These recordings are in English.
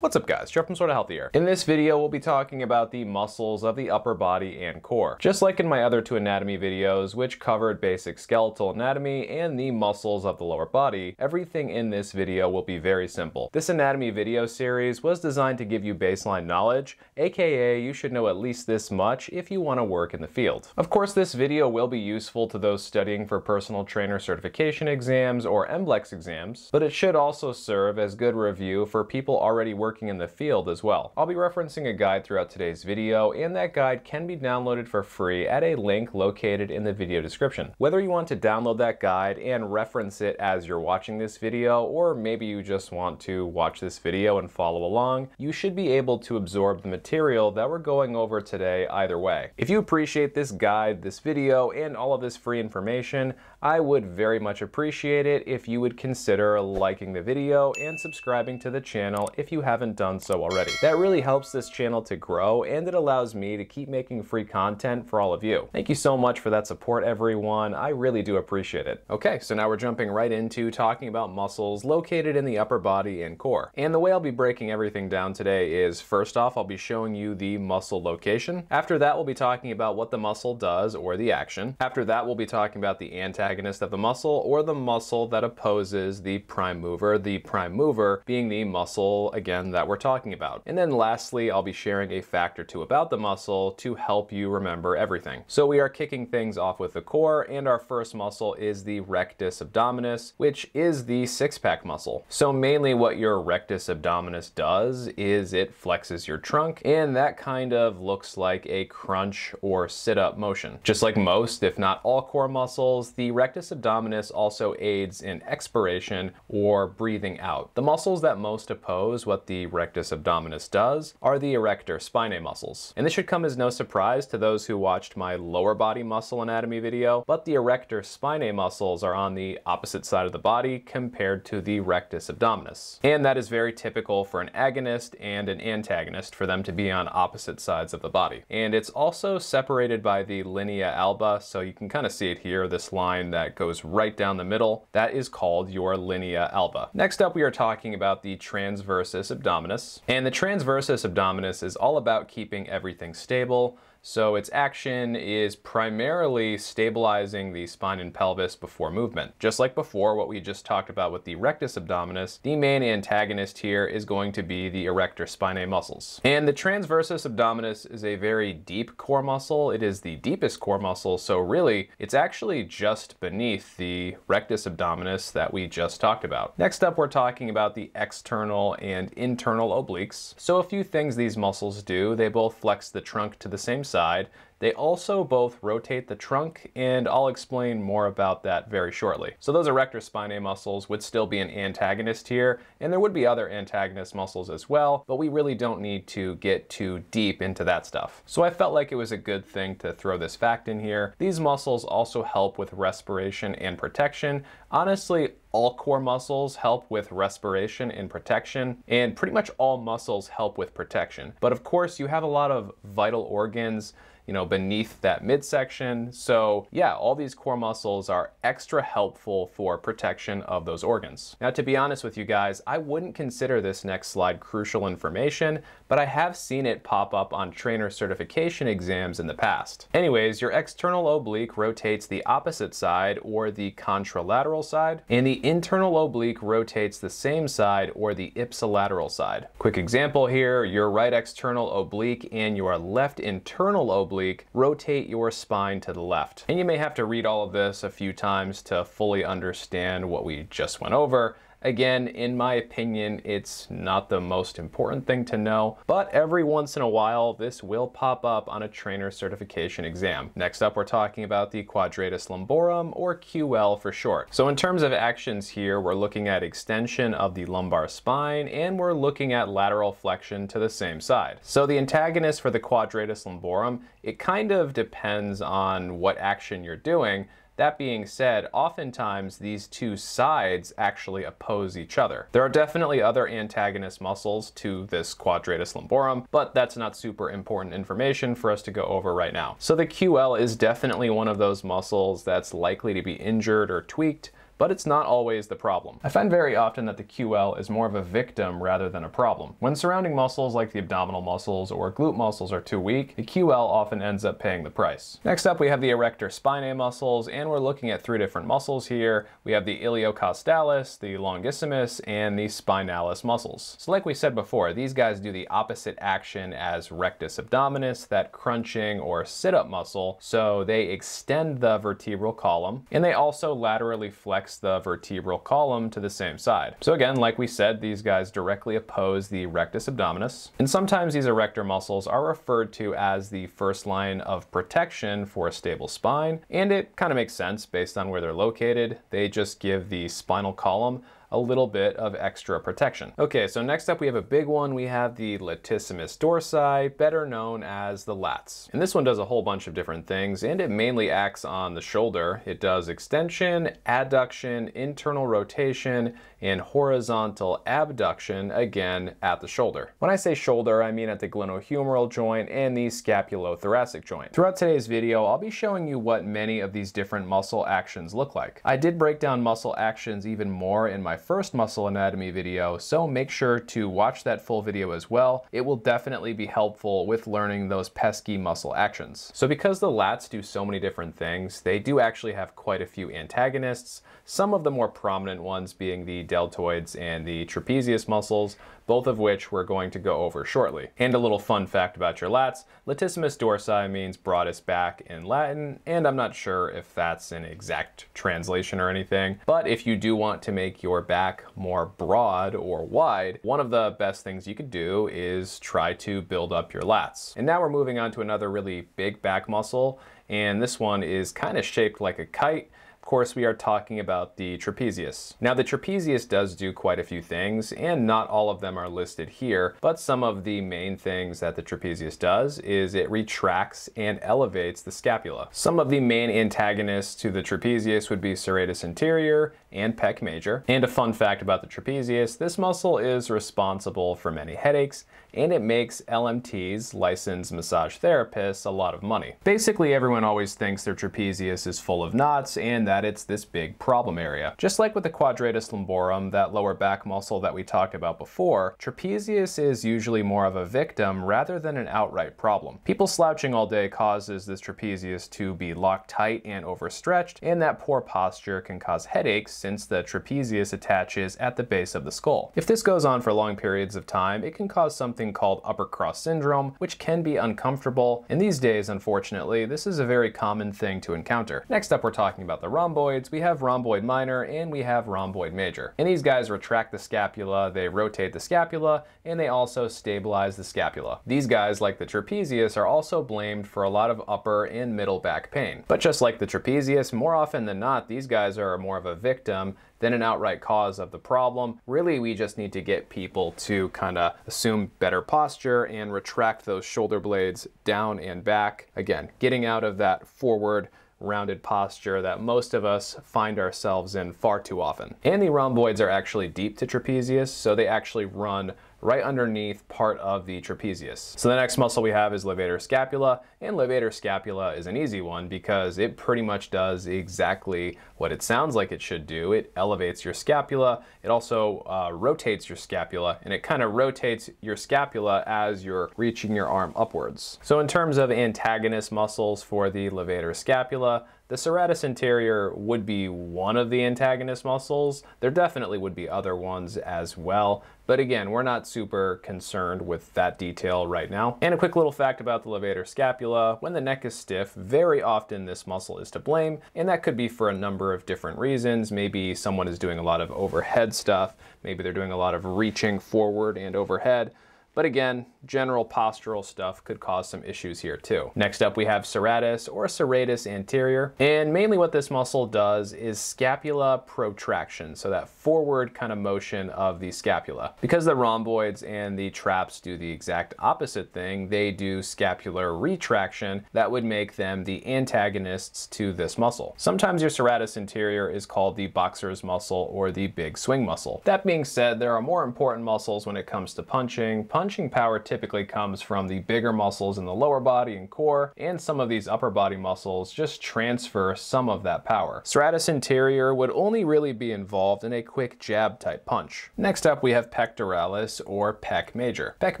What's up guys, Jeff from Sorta Healthy here. In this video, we'll be talking about the muscles of the upper body and core. Just like in my other two anatomy videos, which covered basic skeletal anatomy and the muscles of the lower body, everything in this video will be very simple. This anatomy video series was designed to give you baseline knowledge, aka you should know at least this much if you want to work in the field. Of course, this video will be useful to those studying for personal trainer certification exams or MBLEX exams, but it should also serve as good review for people already working working in the field as well. I'll be referencing a guide throughout today's video, and that guide can be downloaded for free at a link located in the video description. Whether you want to download that guide and reference it as you're watching this video, or maybe you just want to watch this video and follow along, you should be able to absorb the material that we're going over today either way. If you appreciate this guide, this video, and all of this free information, I would very much appreciate it if you would consider liking the video and subscribing to the channel if you haven't done so already. That really helps this channel to grow and it allows me to keep making free content for all of you. Thank you so much for that support everyone. I really do appreciate it. Okay, so now we're jumping right into talking about muscles located in the upper body and core. And the way I'll be breaking everything down today is first off, I'll be showing you the muscle location. After that, we'll be talking about what the muscle does or the action. After that, we'll be talking about the antagonist antagonist of the muscle or the muscle that opposes the prime mover, the prime mover being the muscle, again, that we're talking about. And then lastly, I'll be sharing a fact or two about the muscle to help you remember everything. So we are kicking things off with the core, and our first muscle is the rectus abdominis, which is the six-pack muscle. So mainly what your rectus abdominis does is it flexes your trunk, and that kind of looks like a crunch or sit-up motion. Just like most, if not all core muscles, the rectus abdominis also aids in expiration or breathing out. The muscles that most oppose what the rectus abdominis does are the erector spinae muscles. And this should come as no surprise to those who watched my lower body muscle anatomy video, but the erector spinae muscles are on the opposite side of the body compared to the rectus abdominis. And that is very typical for an agonist and an antagonist for them to be on opposite sides of the body. And it's also separated by the linea alba, so you can kind of see it here, this line line that goes right down the middle. That is called your linea alba. Next up, we are talking about the transversus abdominis. And the transversus abdominis is all about keeping everything stable, so its action is primarily stabilizing the spine and pelvis before movement. Just like before, what we just talked about with the rectus abdominis, the main antagonist here is going to be the erector spinae muscles. And the transversus abdominis is a very deep core muscle. It is the deepest core muscle, so really, it's actually just beneath the rectus abdominis that we just talked about. Next up, we're talking about the external and internal obliques. So a few things these muscles do, they both flex the trunk to the same side side they also both rotate the trunk, and I'll explain more about that very shortly. So those erector spinae muscles would still be an antagonist here, and there would be other antagonist muscles as well, but we really don't need to get too deep into that stuff. So I felt like it was a good thing to throw this fact in here. These muscles also help with respiration and protection. Honestly, all core muscles help with respiration and protection, and pretty much all muscles help with protection. But of course, you have a lot of vital organs you know, beneath that midsection. So yeah, all these core muscles are extra helpful for protection of those organs. Now, to be honest with you guys, I wouldn't consider this next slide crucial information, but I have seen it pop up on trainer certification exams in the past. Anyways, your external oblique rotates the opposite side or the contralateral side, and the internal oblique rotates the same side or the ipsilateral side. Quick example here, your right external oblique and your left internal oblique oblique, rotate your spine to the left. And you may have to read all of this a few times to fully understand what we just went over. Again, in my opinion, it's not the most important thing to know, but every once in a while, this will pop up on a trainer certification exam. Next up, we're talking about the quadratus lumborum, or QL for short. So in terms of actions here, we're looking at extension of the lumbar spine, and we're looking at lateral flexion to the same side. So the antagonist for the quadratus lumborum, it kind of depends on what action you're doing, that being said, oftentimes these two sides actually oppose each other. There are definitely other antagonist muscles to this quadratus lumborum, but that's not super important information for us to go over right now. So the QL is definitely one of those muscles that's likely to be injured or tweaked but it's not always the problem. I find very often that the QL is more of a victim rather than a problem. When surrounding muscles like the abdominal muscles or glute muscles are too weak, the QL often ends up paying the price. Next up, we have the erector spinae muscles, and we're looking at three different muscles here. We have the iliocostalis, the longissimus, and the spinalis muscles. So like we said before, these guys do the opposite action as rectus abdominis, that crunching or sit-up muscle, so they extend the vertebral column, and they also laterally flex the vertebral column to the same side. So again, like we said, these guys directly oppose the rectus abdominis, and sometimes these erector muscles are referred to as the first line of protection for a stable spine, and it kind of makes sense based on where they're located. They just give the spinal column a little bit of extra protection. Okay, so next up we have a big one. We have the latissimus dorsi, better known as the lats. And this one does a whole bunch of different things, and it mainly acts on the shoulder. It does extension, adduction, internal rotation, and horizontal abduction, again at the shoulder. When I say shoulder, I mean at the glenohumeral joint and the scapulothoracic joint. Throughout today's video, I'll be showing you what many of these different muscle actions look like. I did break down muscle actions even more in my first muscle anatomy video, so make sure to watch that full video as well. It will definitely be helpful with learning those pesky muscle actions. So because the lats do so many different things, they do actually have quite a few antagonists, some of the more prominent ones being the deltoids and the trapezius muscles, both of which we're going to go over shortly. And a little fun fact about your lats, latissimus dorsi means broadest back in Latin, and I'm not sure if that's an exact translation or anything, but if you do want to make your back more broad or wide, one of the best things you could do is try to build up your lats. And now we're moving on to another really big back muscle, and this one is kind of shaped like a kite, Of course, we are talking about the trapezius. Now, the trapezius does do quite a few things, and not all of them are listed here, but some of the main things that the trapezius does is it retracts and elevates the scapula. Some of the main antagonists to the trapezius would be serratus anterior and pec major. And a fun fact about the trapezius, this muscle is responsible for many headaches, and it makes LMTs, licensed massage therapists, a lot of money. Basically, everyone always thinks their trapezius is full of knots and that it's this big problem area. Just like with the quadratus lumborum, that lower back muscle that we talked about before, trapezius is usually more of a victim rather than an outright problem. People slouching all day causes this trapezius to be locked tight and overstretched, and that poor posture can cause headaches since the trapezius attaches at the base of the skull. If this goes on for long periods of time, it can cause something called upper cross syndrome, which can be uncomfortable. In these days, unfortunately, this is a very common thing to encounter. Next up, we're talking about the rhomboids. We have rhomboid minor and we have rhomboid major. And these guys retract the scapula, they rotate the scapula, and they also stabilize the scapula. These guys, like the trapezius, are also blamed for a lot of upper and middle back pain. But just like the trapezius, more often than not, these guys are more of a victim than an outright cause of the problem. Really, we just need to get people to kind of assume better posture and retract those shoulder blades down and back. Again, getting out of that forward rounded posture that most of us find ourselves in far too often. And the rhomboids are actually deep to trapezius, so they actually run right underneath part of the trapezius. So the next muscle we have is levator scapula, and levator scapula is an easy one because it pretty much does exactly what it sounds like it should do. It elevates your scapula, it also uh, rotates your scapula, and it kind of rotates your scapula as you're reaching your arm upwards. So in terms of antagonist muscles for the levator scapula, the serratus anterior would be one of the antagonist muscles. There definitely would be other ones as well. But again, we're not super concerned with that detail right now. And a quick little fact about the levator scapula, when the neck is stiff, very often this muscle is to blame, and that could be for a number of different reasons. Maybe someone is doing a lot of overhead stuff, maybe they're doing a lot of reaching forward and overhead, but again, general postural stuff could cause some issues here too. Next up we have serratus or serratus anterior. And mainly what this muscle does is scapula protraction, so that forward kind of motion of the scapula. Because the rhomboids and the traps do the exact opposite thing, they do scapular retraction that would make them the antagonists to this muscle. Sometimes your serratus anterior is called the boxer's muscle or the big swing muscle. That being said, there are more important muscles when it comes to punching punching power typically comes from the bigger muscles in the lower body and core, and some of these upper body muscles just transfer some of that power. Serratus anterior would only really be involved in a quick jab type punch. Next up, we have pectoralis or pec major. Pec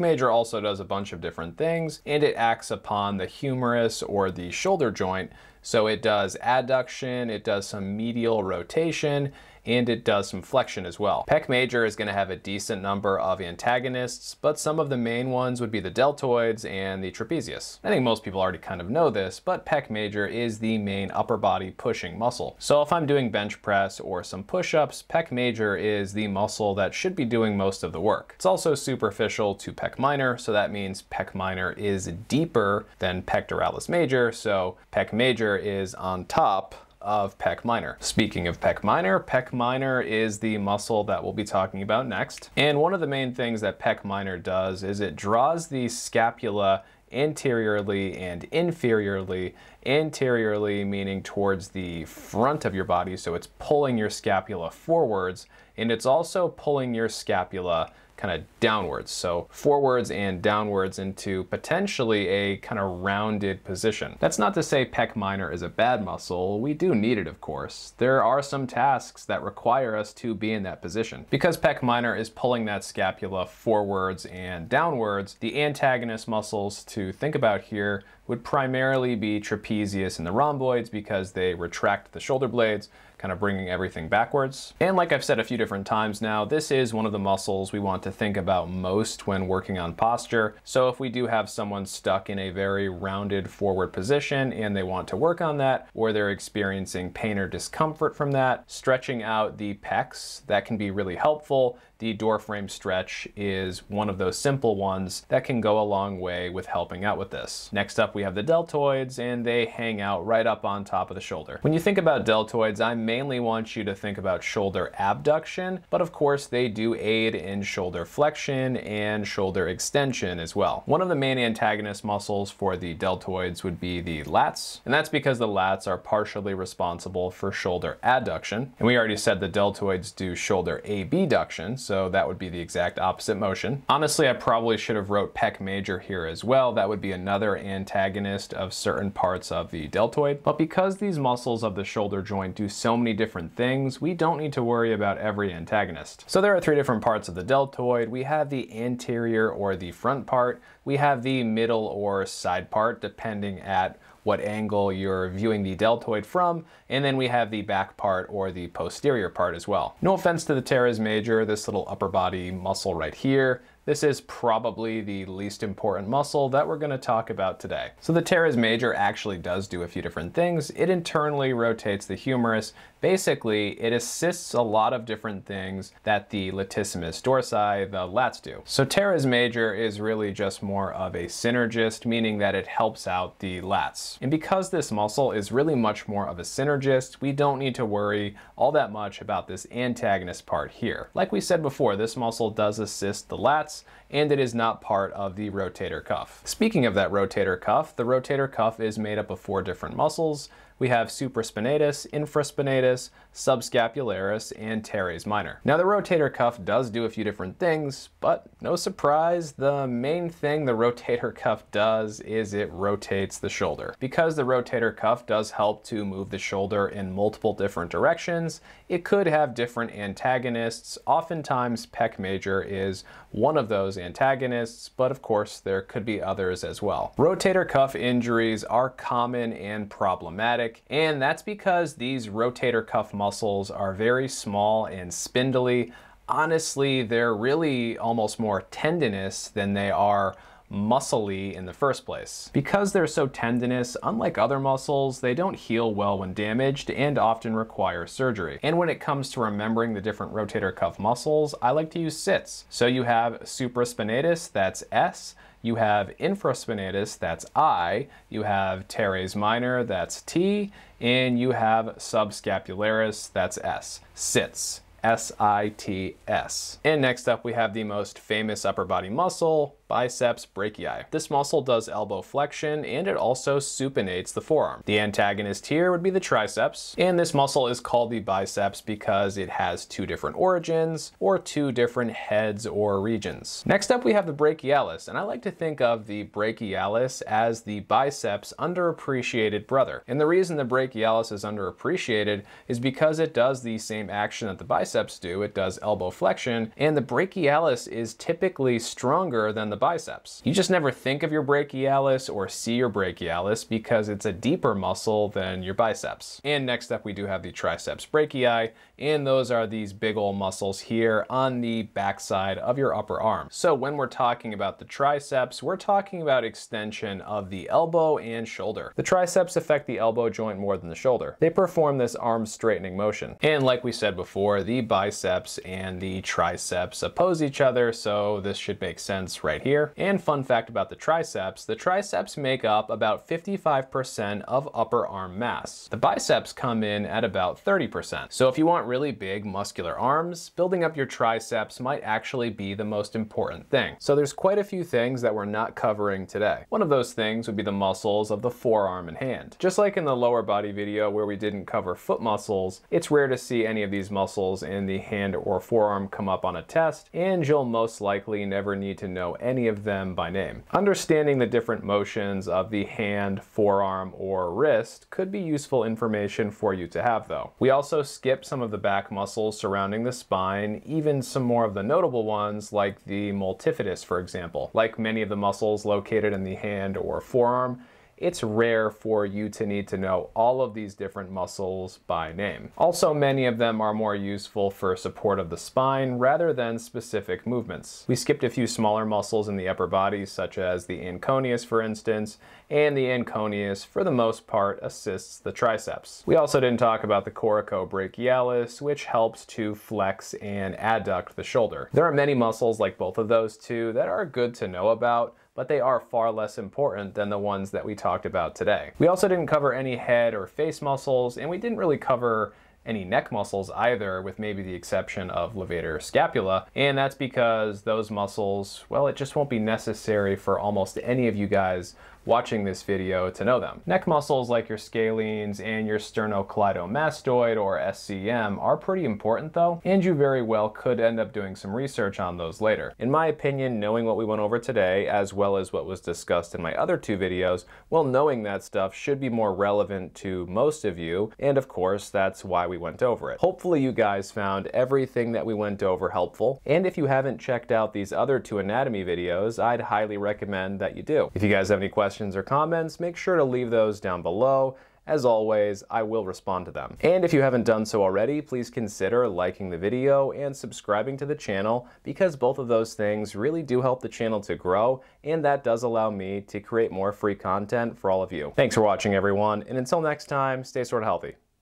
major also does a bunch of different things, and it acts upon the humerus or the shoulder joint so it does adduction, it does some medial rotation, and it does some flexion as well. Pec major is going to have a decent number of antagonists, but some of the main ones would be the deltoids and the trapezius. I think most people already kind of know this, but pec major is the main upper body pushing muscle. So if I'm doing bench press or some push-ups, pec major is the muscle that should be doing most of the work. It's also superficial to pec minor, so that means pec minor is deeper than pectoralis major, so pec major is on top of pec minor. Speaking of pec minor, pec minor is the muscle that we'll be talking about next. And one of the main things that pec minor does is it draws the scapula anteriorly and inferiorly. Anteriorly meaning towards the front of your body, so it's pulling your scapula forwards, and it's also pulling your scapula kind of downwards. So forwards and downwards into potentially a kind of rounded position. That's not to say pec minor is a bad muscle. We do need it, of course. There are some tasks that require us to be in that position. Because pec minor is pulling that scapula forwards and downwards, the antagonist muscles to think about here would primarily be trapezius and the rhomboids because they retract the shoulder blades, kind of bringing everything backwards. And like I've said a few different times now, this is one of the muscles we want to think about most when working on posture. So if we do have someone stuck in a very rounded forward position and they want to work on that, or they're experiencing pain or discomfort from that, stretching out the pecs, that can be really helpful. The door frame stretch is one of those simple ones that can go a long way with helping out with this. Next up, we have the deltoids, and they hang out right up on top of the shoulder. When you think about deltoids, I mainly want you to think about shoulder abduction, but of course, they do aid in shoulder flexion and shoulder extension as well. One of the main antagonist muscles for the deltoids would be the lats, and that's because the lats are partially responsible for shoulder adduction. And we already said the deltoids do shoulder abduction, so that would be the exact opposite motion. Honestly, I probably should have wrote pec major here as well. That would be another antagonist of certain parts of the deltoid. But because these muscles of the shoulder joint do so many different things, we don't need to worry about every antagonist. So there are three different parts of the deltoid. We have the anterior or the front part. We have the middle or side part, depending at what angle you're viewing the deltoid from, and then we have the back part or the posterior part as well. No offense to the teres major, this little upper body muscle right here. This is probably the least important muscle that we're going to talk about today. So the teres major actually does do a few different things. It internally rotates the humerus. Basically, it assists a lot of different things that the latissimus dorsi, the lats do. So teres major is really just more of a synergist, meaning that it helps out the lats. And because this muscle is really much more of a synergist, we don't need to worry all that much about this antagonist part here. Like we said before, this muscle does assist the lats, and it is not part of the rotator cuff. Speaking of that rotator cuff, the rotator cuff is made up of four different muscles, we have supraspinatus, infraspinatus, subscapularis, and teres minor. Now the rotator cuff does do a few different things, but no surprise, the main thing the rotator cuff does is it rotates the shoulder. Because the rotator cuff does help to move the shoulder in multiple different directions, it could have different antagonists. Oftentimes pec major is one of those antagonists, but of course there could be others as well. Rotator cuff injuries are common and problematic and that's because these rotator cuff muscles are very small and spindly. Honestly, they're really almost more tendinous than they are muscly in the first place. Because they're so tendinous, unlike other muscles, they don't heal well when damaged and often require surgery. And when it comes to remembering the different rotator cuff muscles, I like to use sits. So you have supraspinatus, that's S, you have infraspinatus, that's I, you have teres minor, that's T, and you have subscapularis, that's S. Sits. S-I-T-S. And next up we have the most famous upper body muscle, biceps brachii. This muscle does elbow flexion and it also supinates the forearm. The antagonist here would be the triceps, and this muscle is called the biceps because it has two different origins or two different heads or regions. Next up we have the brachialis, and I like to think of the brachialis as the biceps underappreciated brother. And the reason the brachialis is underappreciated is because it does the same action that the biceps do. It does elbow flexion, and the brachialis is typically stronger than the biceps. You just never think of your brachialis or see your brachialis because it's a deeper muscle than your biceps. And next up we do have the triceps brachii, and those are these big old muscles here on the backside of your upper arm. So when we're talking about the triceps, we're talking about extension of the elbow and shoulder. The triceps affect the elbow joint more than the shoulder. They perform this arm straightening motion. And like we said before, the biceps and the triceps oppose each other, so this should make sense right here here. And fun fact about the triceps, the triceps make up about 55% of upper arm mass. The biceps come in at about 30%. So if you want really big muscular arms, building up your triceps might actually be the most important thing. So there's quite a few things that we're not covering today. One of those things would be the muscles of the forearm and hand. Just like in the lower body video where we didn't cover foot muscles, it's rare to see any of these muscles in the hand or forearm come up on a test, and you'll most likely never need to know any any of them by name. Understanding the different motions of the hand, forearm, or wrist could be useful information for you to have though. We also skip some of the back muscles surrounding the spine, even some more of the notable ones like the multifidus for example. Like many of the muscles located in the hand or forearm, it's rare for you to need to know all of these different muscles by name. Also, many of them are more useful for support of the spine rather than specific movements. We skipped a few smaller muscles in the upper body, such as the anconeus, for instance, and the anconeus, for the most part, assists the triceps. We also didn't talk about the coracobrachialis, which helps to flex and adduct the shoulder. There are many muscles like both of those two that are good to know about, but they are far less important than the ones that we talked about today. We also didn't cover any head or face muscles, and we didn't really cover any neck muscles either, with maybe the exception of levator scapula. And that's because those muscles, well, it just won't be necessary for almost any of you guys watching this video to know them. Neck muscles like your scalenes and your sternocleidomastoid or SCM are pretty important though, and you very well could end up doing some research on those later. In my opinion, knowing what we went over today, as well as what was discussed in my other two videos, well, knowing that stuff should be more relevant to most of you, and of course, that's why we went over it. Hopefully you guys found everything that we went over helpful, and if you haven't checked out these other two anatomy videos, I'd highly recommend that you do. If you guys have any questions, questions or comments, make sure to leave those down below. As always, I will respond to them. And if you haven't done so already, please consider liking the video and subscribing to the channel because both of those things really do help the channel to grow and that does allow me to create more free content for all of you. Thanks for watching everyone, and until next time, stay sort of healthy.